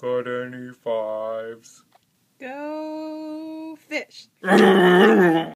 Got any fives? Go fish.